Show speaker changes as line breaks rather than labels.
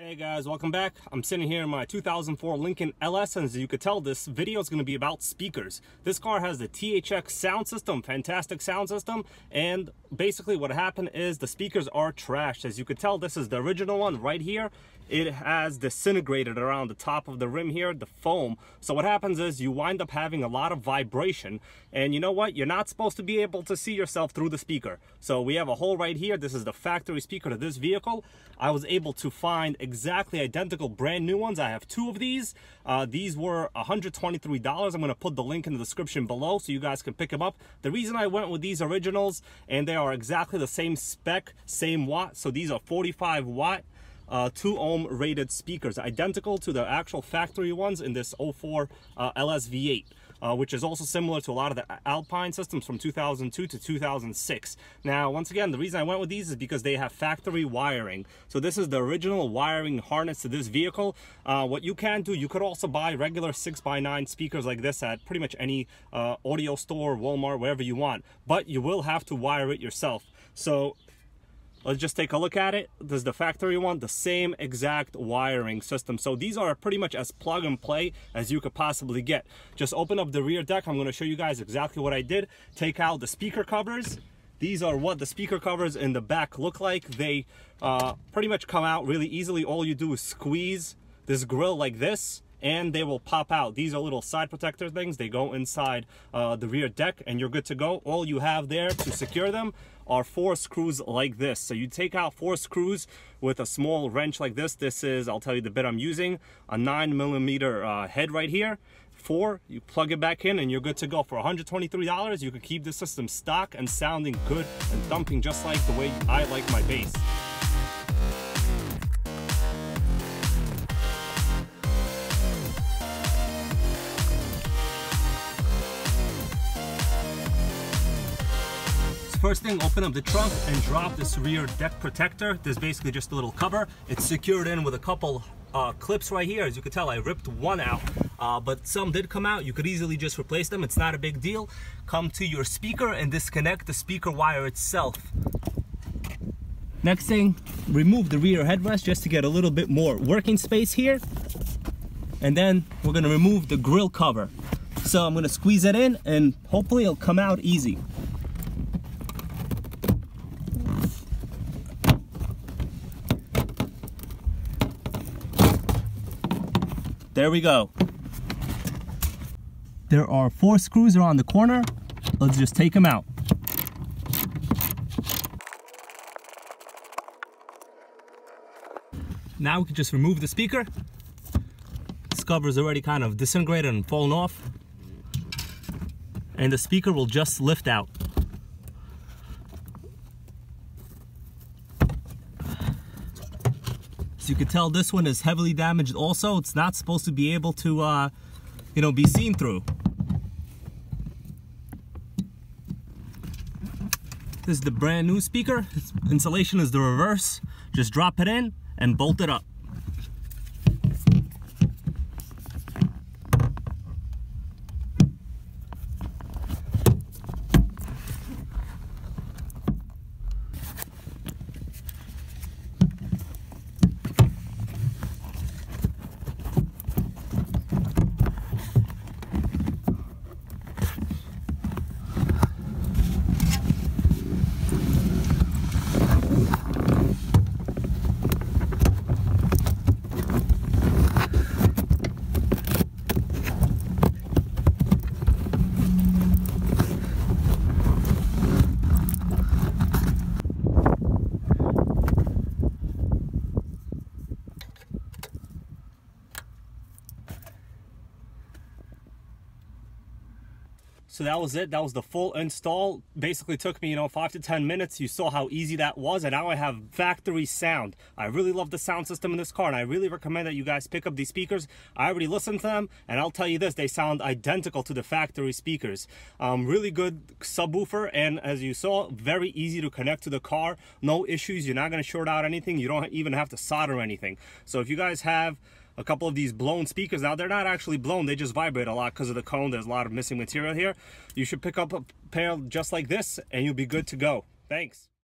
Hey guys, welcome back. I'm sitting here in my 2004 Lincoln LS and as you could tell this video is going to be about speakers. This car has the THX sound system, fantastic sound system, and basically what happened is the speakers are trashed. As you could tell this is the original one right here it has disintegrated around the top of the rim here, the foam. So what happens is you wind up having a lot of vibration. And you know what? You're not supposed to be able to see yourself through the speaker. So we have a hole right here. This is the factory speaker to this vehicle. I was able to find exactly identical brand new ones. I have two of these. Uh, these were $123. I'm going to put the link in the description below so you guys can pick them up. The reason I went with these originals and they are exactly the same spec, same watt. So these are 45 watt uh, 2 ohm rated speakers, identical to the actual factory ones in this 04 uh, LSV8. Uh, which is also similar to a lot of the Alpine systems from 2002 to 2006. Now, once again, the reason I went with these is because they have factory wiring. So this is the original wiring harness to this vehicle. Uh, what you can do, you could also buy regular 6x9 speakers like this at pretty much any uh, audio store, Walmart, wherever you want. But you will have to wire it yourself. So Let's just take a look at it. This is the factory one, the same exact wiring system. So these are pretty much as plug and play as you could possibly get. Just open up the rear deck. I'm gonna show you guys exactly what I did. Take out the speaker covers. These are what the speaker covers in the back look like. They uh, pretty much come out really easily. All you do is squeeze this grill like this and they will pop out. These are little side protector things. They go inside uh, the rear deck and you're good to go. All you have there to secure them are four screws like this. So you take out four screws with a small wrench like this. This is, I'll tell you the bit I'm using, a nine millimeter uh, head right here. Four, you plug it back in and you're good to go. For $123, you can keep the system stock and sounding good and thumping just like the way I like my bass. First thing, open up the trunk and drop this rear deck protector. There's basically just a little cover. It's secured in with a couple uh, clips right here. As you can tell, I ripped one out, uh, but some did come out. You could easily just replace them. It's not a big deal. Come to your speaker and disconnect the speaker wire itself. Next thing, remove the rear headrest just to get a little bit more working space here. And then we're gonna remove the grill cover. So I'm gonna squeeze it in and hopefully it'll come out easy. There we go. There are four screws around the corner. Let's just take them out. Now we can just remove the speaker. This cover is already kind of disintegrated and fallen off. And the speaker will just lift out. You can tell this one is heavily damaged also. It's not supposed to be able to, uh, you know, be seen through. This is the brand new speaker. Its insulation is the reverse. Just drop it in and bolt it up. So that was it. That was the full install. Basically took me, you know, five to 10 minutes. You saw how easy that was. And now I have factory sound. I really love the sound system in this car. And I really recommend that you guys pick up these speakers. I already listened to them. And I'll tell you this, they sound identical to the factory speakers. Um, really good subwoofer. And as you saw, very easy to connect to the car. No issues. You're not going to short out anything. You don't even have to solder anything. So if you guys have a couple of these blown speakers. Now, they're not actually blown. They just vibrate a lot because of the cone. There's a lot of missing material here. You should pick up a pair just like this and you'll be good to go. Thanks.